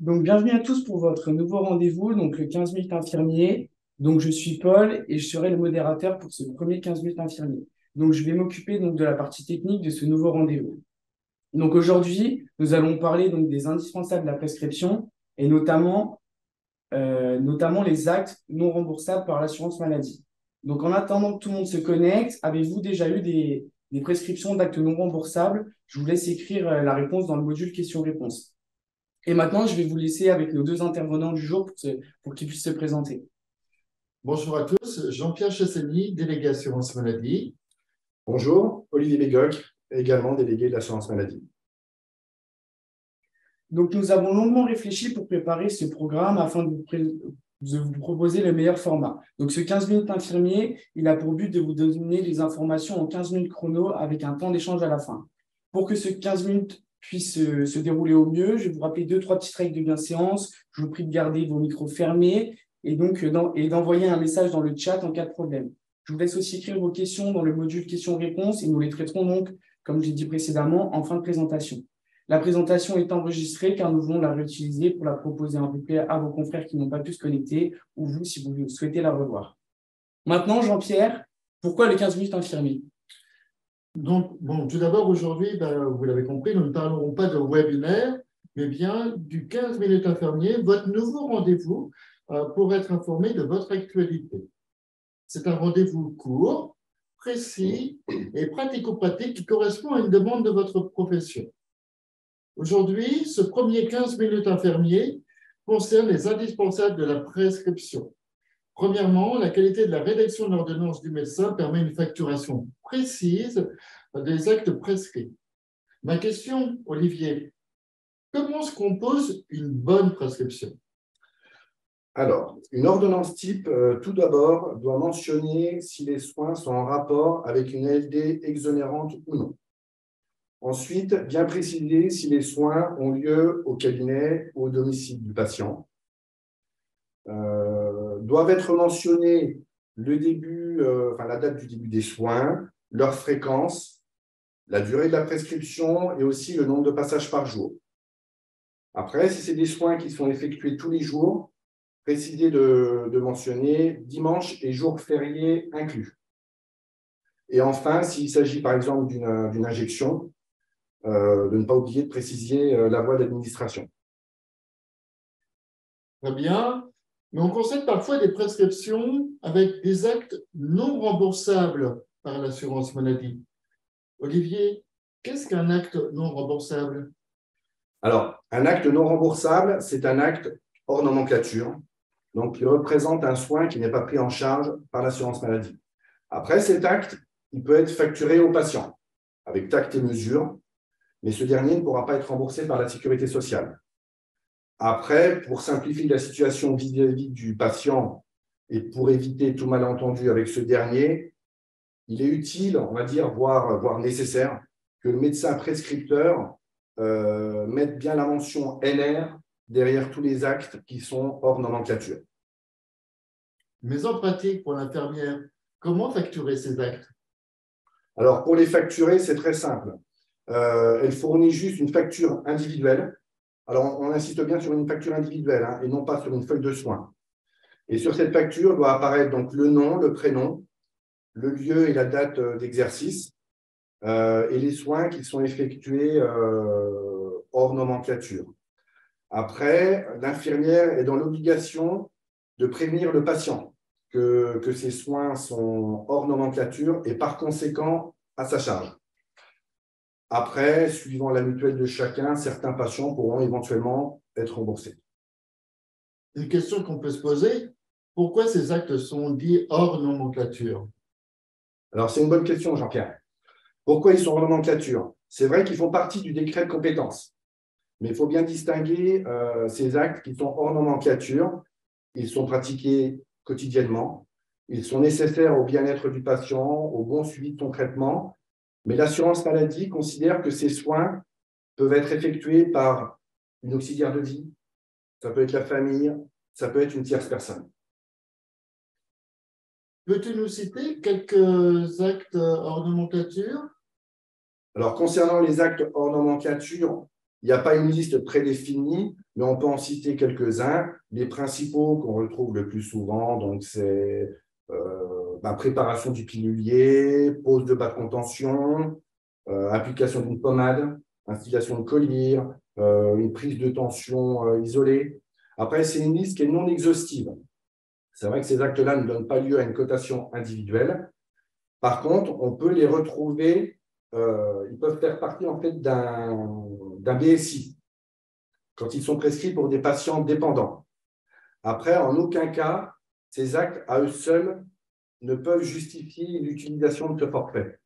Donc, bienvenue à tous pour votre nouveau rendez-vous, donc le 15 minutes infirmier. Donc, je suis Paul et je serai le modérateur pour ce premier 15 minutes infirmier. Donc, je vais m'occuper donc de la partie technique de ce nouveau rendez-vous. Donc, aujourd'hui, nous allons parler donc des indispensables de la prescription et notamment, euh, notamment les actes non remboursables par l'assurance maladie. Donc, en attendant que tout le monde se connecte, avez-vous déjà eu des, des prescriptions d'actes non remboursables? Je vous laisse écrire euh, la réponse dans le module questions-réponses. Et maintenant, je vais vous laisser avec nos deux intervenants du jour pour, qu'ils puissent se présenter. Bonjour à tous, Jean-Pierre Chasseny, délégué assurance maladie. Bonjour, Olivier Bégoc, également délégué de l'assurance maladie. Donc, nous avons longuement réfléchi pour préparer ce programme afin de vous, proposer le meilleur format. Donc, ce 15 minutes infirmier, il a pour but de vous donner les informations en 15 minutes chrono avec un temps d'échange à la fin. Pour que ce 15 minutes puisse se, dérouler au mieux. Je vais vous rappeler deux, trois petites règles de bienséance. Je vous prie de garder vos micros fermés euh, et d'envoyer un message dans le chat en cas de problème. Je vous laisse aussi écrire vos questions dans le module questions-réponses et nous les traiterons donc, comme j'ai dit précédemment, en fin de présentation. La présentation est enregistrée car nous voulons la réutiliser pour la proposer en replay à vos confrères qui n'ont pas pu se connecter ou vous si vous souhaitez la revoir. Maintenant, Jean-Pierre, pourquoi les 15 minutes infirmiers donc, bon, tout d'abord, aujourd'hui, ben, vous l'avez compris, nous ne parlerons pas de webinaire, mais bien du 15 minutes infirmier, votre nouveau rendez-vous euh, pour être informé de votre actualité. C'est un rendez-vous court, précis et pratico-pratique qui correspond à une demande de votre profession. Aujourd'hui, ce premier 15 minutes infirmier concerne les indispensables de la prescription. Premièrement, la qualité de la rédaction de l'ordonnance du médecin permet une facturation précise des actes prescrits. Ma question, Olivier, comment se compose une bonne prescription? Alors, une ordonnance type, euh, tout d'abord, doit mentionner si les soins sont en rapport avec une LD exonérante ou non. Ensuite, bien préciser si les soins ont lieu au cabinet ou au domicile du patient. Euh, doivent être mentionnés le début, euh, enfin, la date du début des soins, leur fréquence, la durée de la prescription et aussi le nombre de passages par jour. Après, si c'est des soins qui sont effectués tous les jours, précisez de, mentionner dimanche et jours fériés inclus. Et enfin, s'il s'agit par exemple d'une injection, euh, de ne pas oublier de préciser la voie d'administration. Très bien. Mais on concède parfois des prescriptions avec des actes non remboursables par l'assurance maladie. Olivier, qu'est-ce qu'un acte non remboursable? Alors, un acte non remboursable, c'est un acte hors nomenclature, donc il représente un soin qui n'est pas pris en charge par l'assurance maladie. Après, cet acte, il peut être facturé au patient avec tact et mesure, mais ce dernier ne pourra pas être remboursé par la sécurité sociale. Après, pour simplifier la situation vis-à-vis du patient et pour éviter tout malentendu avec ce dernier, il est utile, on va dire, voire, voire nécessaire, que le médecin prescripteur euh, mette bien la mention NR derrière tous les actes qui sont hors nomenclature. Mais en pratique, pour l'infirmière, comment facturer ces actes? Alors, pour les facturer, c'est très simple. Euh, elle fournit juste une facture individuelle alors, on insiste bien sur une facture individuelle hein, et non pas sur une feuille de soins. Et sur cette facture doit apparaître donc le nom, le prénom, le lieu et la date euh, d'exercice euh, et les soins qui sont effectués euh, hors nomenclature. Après, l'infirmière est dans l'obligation de prévenir le patient que, que soins sont hors nomenclature et par conséquent à sa charge. Après, suivant la mutuelle de chacun, certains patients pourront éventuellement être remboursés. Une question qu'on peut se poser, pourquoi ces actes sont dits hors nomenclature? Alors, c'est une bonne question, Jean-Pierre. Pourquoi ils sont hors nomenclature? C'est vrai qu'ils font partie du décret de compétence, mais il faut bien distinguer euh, ces actes qui sont hors nomenclature. Ils sont pratiqués quotidiennement, ils sont nécessaires au bien-être du patient, au bon suivi de son traitement mais l'assurance maladie considère que ces soins peuvent être effectués par une auxiliaire de vie, ça peut être la famille, ça peut être une tierce personne. Peux-tu nous citer quelques actes hors nomenclature Alors, concernant les actes hors nomenclature, Il n'y a pas une liste prédéfinie, mais on peut en citer quelques-uns. Les principaux qu'on retrouve le plus souvent, donc c'est euh, bah, préparation du pilulier, pose de bas de contention, euh, application d'une pommade, installation de collier, euh, une prise de tension isolée. Après, c'est une liste qui est non exhaustive. C'est vrai que ces actes-là ne donnent pas lieu à une cotation individuelle. Par contre, on peut les retrouver, ils peuvent faire partie en fait d'un BSI quand ils sont prescrits pour des patients dépendants. Après, en aucun cas, ces actes à eux seuls ne peuvent justifier l'utilisation de ce forfait.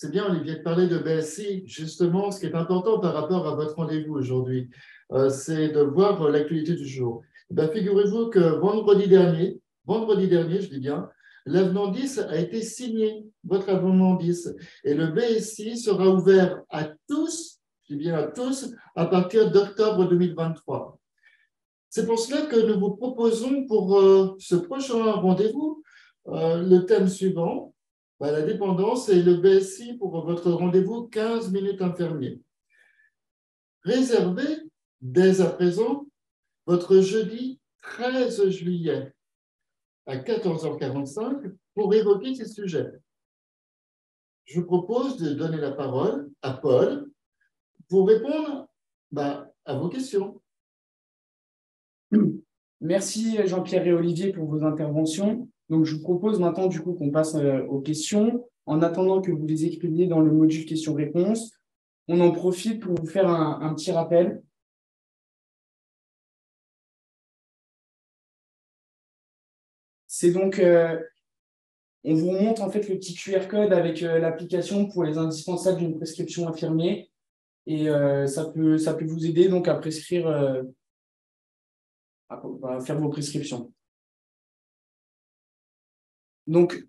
C'est bien, Olivier, de parler de BSI. Justement, ce qui est important par rapport à votre rendez-vous aujourd'hui, euh, c'est de voir l'actualité du jour. Eh ben, figurez-vous que vendredi dernier, vendredi dernier, je dis bien, l'avenant 10 a été signé, votre avenant 10, et le BSI sera ouvert à tous, je dis bien à tous, à partir d'octobre 2023. C'est pour cela que nous vous proposons pour euh, ce prochain rendez-vous euh, le thème suivant, bah, la dépendance et le BSI pour votre rendez-vous 15 minutes infirmiers. Réservez dès à présent votre jeudi 13 juillet à 14h45 pour évoquer ces sujets. Je vous propose de donner la parole à Paul pour répondre bah, à vos questions. Merci Jean-Pierre et Olivier pour vos interventions. Donc, je vous propose maintenant du coup qu'on passe euh, aux questions. En attendant que vous les écriviez dans le module questions-réponses, on en profite pour vous faire un, petit rappel. C'est donc, euh, on vous montre en fait le petit QR code avec euh, l'application pour les indispensables d'une prescription infirmier. Et ça, peut, ça peut vous aider donc à prescrire à faire vos prescriptions. Donc,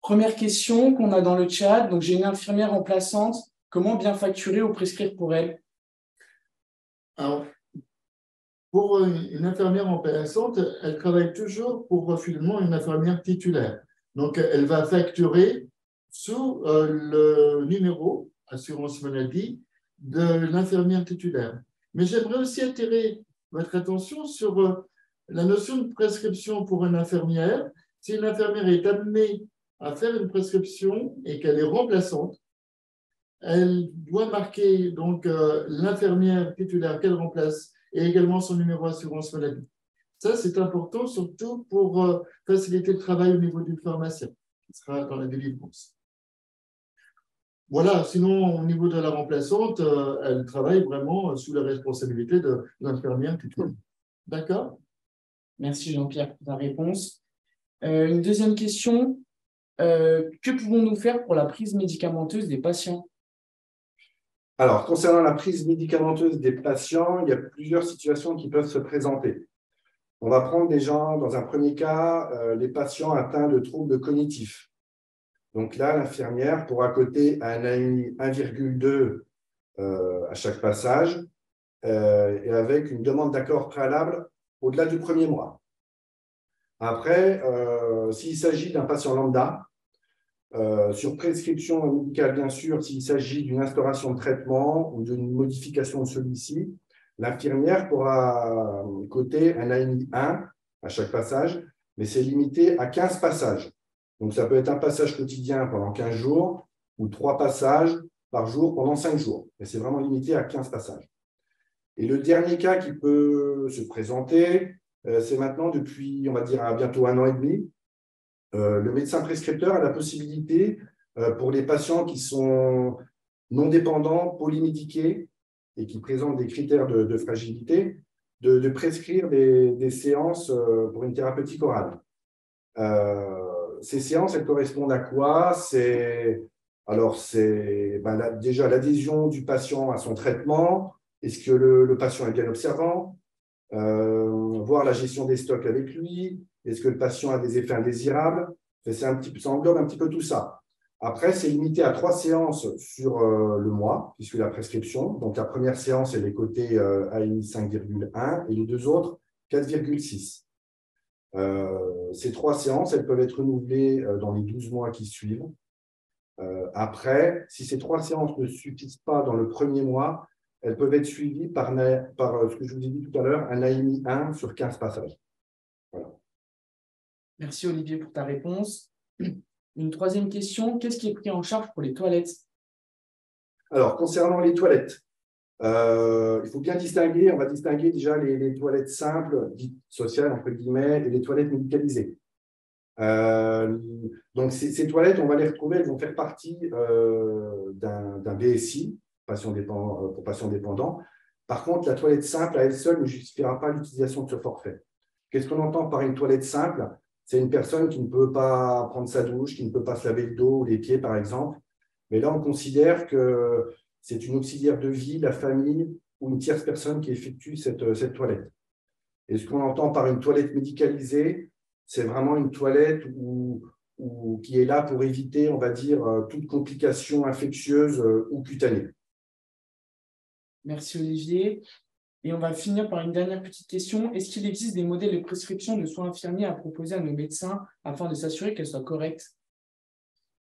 première question qu'on a dans le chat. Donc, j'ai une infirmière remplaçante. Comment bien facturer ou prescrire pour elle? Alors, pour une infirmière remplaçante, elle travaille toujours pour finalement une infirmière titulaire. Donc, elle va facturer sous euh, le numéro assurance maladie de l'infirmière titulaire. Mais j'aimerais aussi attirer votre attention sur euh, la notion de prescription pour une infirmière. Si une infirmière est amenée à faire une prescription et qu'elle est remplaçante, elle doit marquer donc euh, l'infirmière titulaire qu'elle remplace et également son numéro assurance maladie. Ça, c'est important surtout pour euh, faciliter le travail au niveau du pharmacien, qui sera dans la délivrance. Voilà, sinon, au niveau de la remplaçante, euh, elle travaille vraiment sous la responsabilité de l'infirmière. D'accord? Merci Jean-Pierre pour ta réponse. Euh, une deuxième question. Euh, que pouvons-nous faire pour la prise médicamenteuse des patients? Alors, concernant la prise médicamenteuse des patients, il y a plusieurs situations qui peuvent se présenter. On va prendre déjà, dans un premier cas, les patients atteints de troubles cognitifs. Donc là, l'infirmière pourra coter un AMI 1,2 euh, à chaque passage euh, et avec une demande d'accord préalable au-delà du premier mois. Après, euh, s'il s'agit d'un patient lambda, sur prescription médicale, bien sûr, s'il s'agit d'une instauration de traitement ou d'une modification de celui-ci, l'infirmière pourra coter un AMI 1 à chaque passage, mais c'est limité à 15 passages. Donc, ça peut être un passage quotidien pendant 15 jours ou trois passages par jour pendant 5 jours. Mais c'est vraiment limité à 15 passages. Et le dernier cas qui peut se présenter, euh, c'est maintenant depuis, on va dire, bientôt un an et demi, euh, le médecin prescripteur a la possibilité euh, pour les patients qui sont non dépendants, polymédiqués et qui présentent des critères de, fragilité, de, prescrire des, séances pour une thérapeutique orale ces séances, elles correspondent à quoi? C'est alors c'est ben, déjà l'adhésion du patient à son traitement. Est-ce que le, patient est bien observant? Euh, Voir la gestion des stocks avec lui. Est-ce que le patient a des effets indésirables? C'est un petit, Ça englobe un petit peu tout ça. Après, c'est limité à trois séances sur euh, le mois, puisque la prescription. Donc, la première séance, elle est cotée euh, à 5,1 et les deux autres, 4,6. Euh, ces trois séances, elles peuvent être renouvelées euh, dans les 12 mois qui suivent. Euh, après, si ces trois séances ne suffisent pas dans le premier mois, elles peuvent être suivies par, par ce que je vous ai dit tout à l'heure, un AMI 1 sur 15 passages. Merci Olivier pour ta réponse. Une troisième question, qu'est-ce qui est pris en charge pour les toilettes? Alors, concernant les toilettes, euh, il faut bien distinguer, on va distinguer déjà les, toilettes simples, dites sociales, entre guillemets, et les toilettes médicalisées. Euh, donc, ces, toilettes, on va les retrouver, elles vont faire partie euh, d'un BSI, pour patients dépendants. Par contre, la toilette simple, à elle seule, ne justifiera pas l'utilisation de ce forfait. Qu'est-ce qu'on entend par une toilette simple? C'est une personne qui ne peut pas prendre sa douche, qui ne peut pas se laver le dos ou les pieds, par exemple. Mais là, on considère que c'est une auxiliaire de vie, la famille ou une tierce personne qui effectue cette, cette toilette. Et ce qu'on entend par une toilette médicalisée, c'est vraiment une toilette qui est là pour éviter, on va dire, euh, toute complication infectieuse euh, ou cutanée. Merci Olivier. Et on va finir par une dernière petite question. Est-ce qu'il existe des modèles de prescription de soins infirmiers à proposer à nos médecins afin de s'assurer qu'elles soient correctes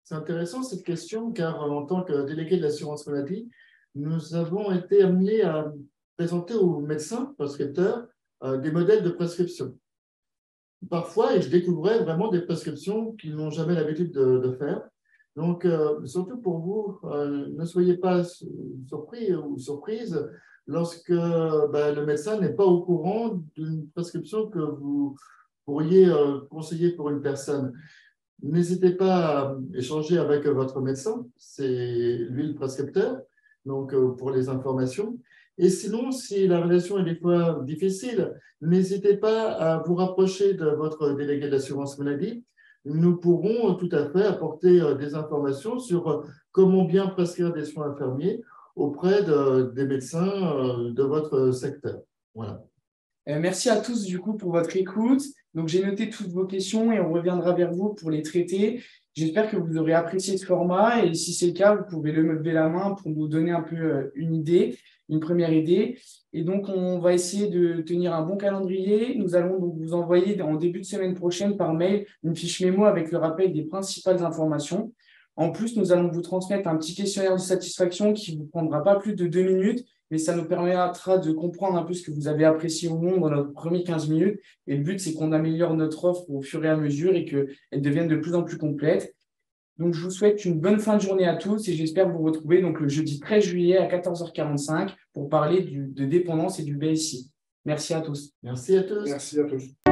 c'est intéressant cette question car en tant que délégué de l'assurance maladie, nous avons été amenés à présenter aux médecins prescripteurs euh, des modèles de prescription. Parfois, et je découvrais vraiment des prescriptions qu'ils n'ont jamais l'habitude de, faire. Donc, euh, surtout pour vous, euh, ne soyez pas surpris ou surprise lorsque ben, le médecin n'est pas au courant d'une prescription que vous pourriez conseiller pour une personne. N'hésitez pas à échanger avec votre médecin, c'est lui le prescripteur, donc euh, pour les informations. Et sinon, si la relation est des fois difficile, n'hésitez pas à vous rapprocher de votre délégué d'assurance maladie. Nous pourrons tout à fait apporter euh, des informations sur euh, comment bien prescrire des soins infirmiers auprès des médecins de votre secteur. Voilà. Merci à tous du coup pour votre écoute. Donc, j'ai noté toutes vos questions et on reviendra vers vous pour les traiter. J'espère que vous aurez apprécié ce format et si c'est le cas, vous pouvez le lever la main pour nous donner un peu euh, une idée, une première idée. Et donc, on va essayer de tenir un bon calendrier. Nous allons donc vous envoyer en début de semaine prochaine par mail une fiche mémo avec le rappel des principales informations. En plus, nous allons vous transmettre un petit questionnaire de satisfaction qui ne vous prendra pas plus de deux minutes mais ça nous permettra de comprendre un peu ce que vous avez apprécié au monde dans nos premiers 15 minutes. Et le but, c'est qu'on améliore notre offre au fur et à mesure et qu'elle devienne de plus en plus complète. Donc, je vous souhaite une bonne fin de journée à tous et j'espère vous retrouver donc, le jeudi 13 juillet à 14h45 pour parler de dépendance et du BSI. Merci à tous. Merci à tous. Merci à tous.